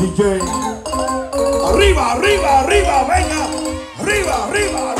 DJ. Arriba, arriba, arriba, venga. Arriba, arriba, arriba.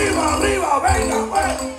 arriba, arriba, venga, pues.